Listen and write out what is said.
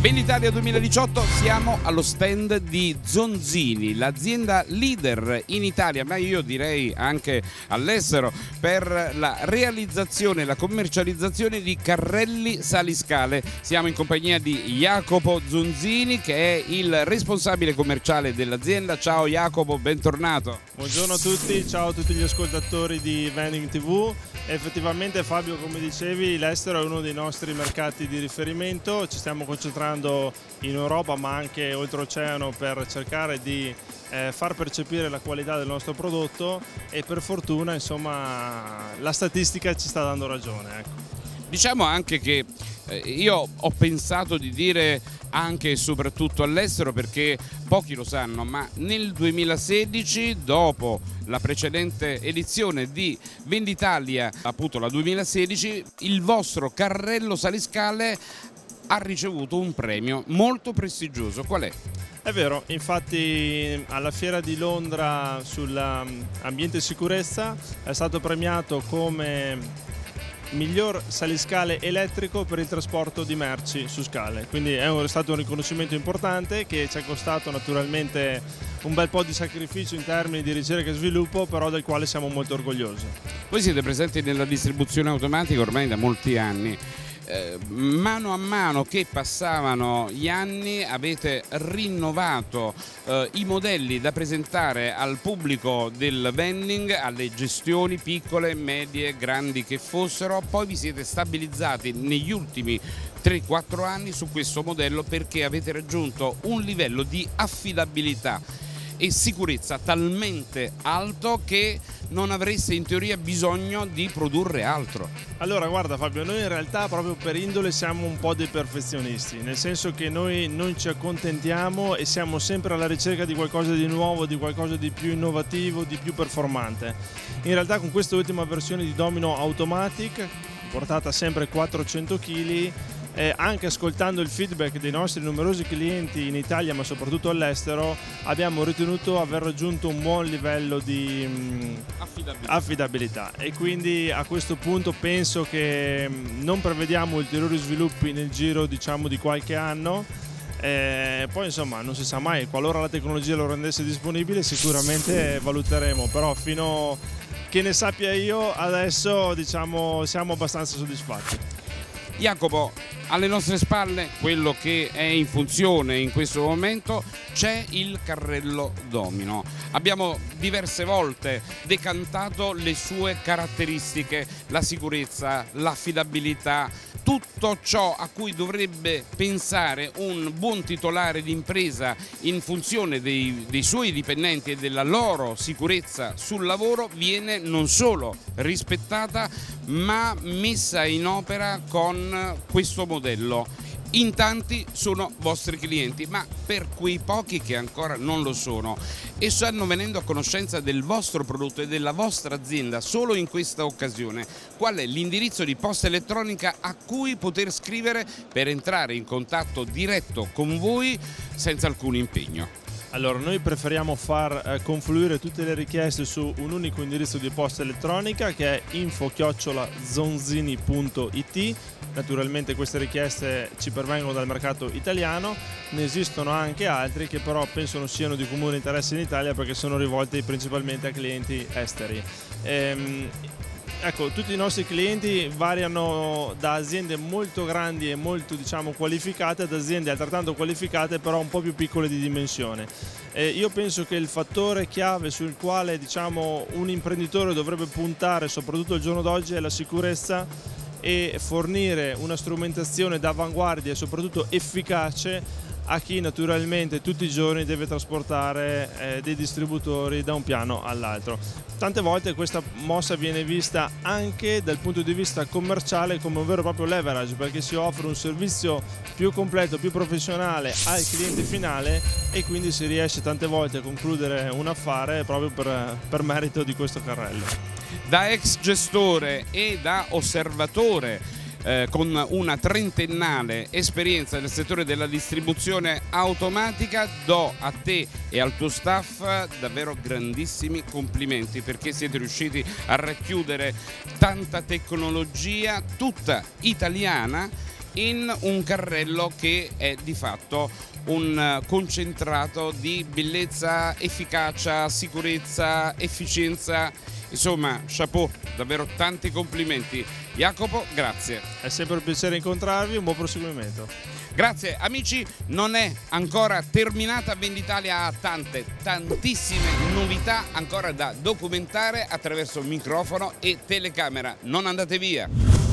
Venditalia 2018 siamo allo stand di Zonzini, l'azienda leader in Italia, ma io direi anche all'estero, per la realizzazione e la commercializzazione di carrelli saliscale. Siamo in compagnia di Jacopo Zonzini che è il responsabile commerciale dell'azienda. Ciao Jacopo, bentornato. Buongiorno a tutti, ciao a tutti gli ascoltatori di Vending TV. Effettivamente Fabio, come dicevi, l'estero è uno dei nostri mercati di riferimento, ci stiamo concentrando lavorando in Europa ma anche oltreoceano per cercare di eh, far percepire la qualità del nostro prodotto e per fortuna insomma la statistica ci sta dando ragione. Ecco. Diciamo anche che eh, io ho pensato di dire anche e soprattutto all'estero perché pochi lo sanno, ma nel 2016 dopo la precedente edizione di Venditalia, appunto la 2016, il vostro carrello saliscale ha ricevuto un premio molto prestigioso. Qual è? È vero, infatti alla fiera di Londra sull'ambiente um, e sicurezza è stato premiato come miglior saliscale elettrico per il trasporto di merci su scale. Quindi è stato un riconoscimento importante che ci è costato naturalmente un bel po' di sacrificio in termini di ricerca e sviluppo, però del quale siamo molto orgogliosi. Voi siete presenti nella distribuzione automatica ormai da molti anni eh, mano a mano che passavano gli anni avete rinnovato eh, i modelli da presentare al pubblico del vending, alle gestioni piccole, medie, grandi che fossero, poi vi siete stabilizzati negli ultimi 3-4 anni su questo modello perché avete raggiunto un livello di affidabilità e sicurezza talmente alto che non avreste in teoria bisogno di produrre altro. Allora guarda Fabio, noi in realtà proprio per indole siamo un po' dei perfezionisti, nel senso che noi non ci accontentiamo e siamo sempre alla ricerca di qualcosa di nuovo, di qualcosa di più innovativo, di più performante. In realtà con questa ultima versione di Domino Automatic, portata sempre 400 kg, eh, anche ascoltando il feedback dei nostri numerosi clienti in Italia ma soprattutto all'estero abbiamo ritenuto aver raggiunto un buon livello di mh, mm, affidabilità. affidabilità. e quindi a questo punto penso che mh, mm, non prevediamo ulteriori sviluppi nel giro diciamo di qualche anno eh, poi insomma non si sa mai qualora la tecnologia lo rendesse disponibile sicuramente valuteremo però fino che ne sappia io adesso diciamo siamo abbastanza soddisfatti Jacopo, alle nostre spalle, quello che è in funzione in questo momento, c'è il carrello domino. Abbiamo diverse volte decantato le sue caratteristiche, la sicurezza, l'affidabilità, tutto ciò a cui dovrebbe pensare un buon titolare di impresa in funzione dei, dei, suoi dipendenti e della loro sicurezza sul lavoro viene non solo rispettata ma messa in opera con questo modello in tanti sono vostri clienti, ma per quei pochi che ancora non lo sono e stanno venendo a conoscenza del vostro prodotto e della vostra azienda solo in questa occasione, qual è l'indirizzo di posta elettronica a cui poter scrivere per entrare in contatto diretto con voi senza alcun impegno? Allora, noi preferiamo far eh, confluire tutte le richieste su un unico indirizzo di posta elettronica che è info-zonzini.it. Naturalmente queste richieste ci pervengono dal mercato italiano, ne esistono anche altri che però penso non siano di comune interesse in Italia perché sono rivolti principalmente a clienti esteri. Ehm, ecco, tutti i nostri clienti variano da aziende molto grandi e molto diciamo, qualificate ad aziende altrettanto qualificate però un po' più piccole di dimensione. Eh, io penso che il fattore chiave sul quale diciamo, un imprenditore dovrebbe puntare soprattutto al giorno d'oggi è la sicurezza e fornire una strumentazione d'avanguardia e soprattutto efficace a chi naturalmente tutti i giorni deve trasportare eh, dei distributori da un piano all'altro. Tante volte questa mossa viene vista anche dal punto di vista commerciale come un vero e proprio leverage perché si offre un servizio più completo, più professionale al cliente finale e quindi si riesce tante volte a concludere un affare proprio per, per merito di questo carrello. Da ex gestore e da osservatore eh, con una trentennale esperienza nel settore della distribuzione automatica do a te e al tuo staff davvero grandissimi complimenti perché siete riusciti a racchiudere tanta tecnologia tutta italiana in un carrello che è di fatto un concentrato di bellezza, efficacia, sicurezza, efficienza. Insomma, chapeau, davvero tanti complimenti. Jacopo, grazie. È sempre un piacere incontrarvi, un buon proseguimento. Grazie amici, non è ancora terminata Venditalia ha tante, tantissime novità ancora da documentare attraverso microfono e telecamera. Non andate via!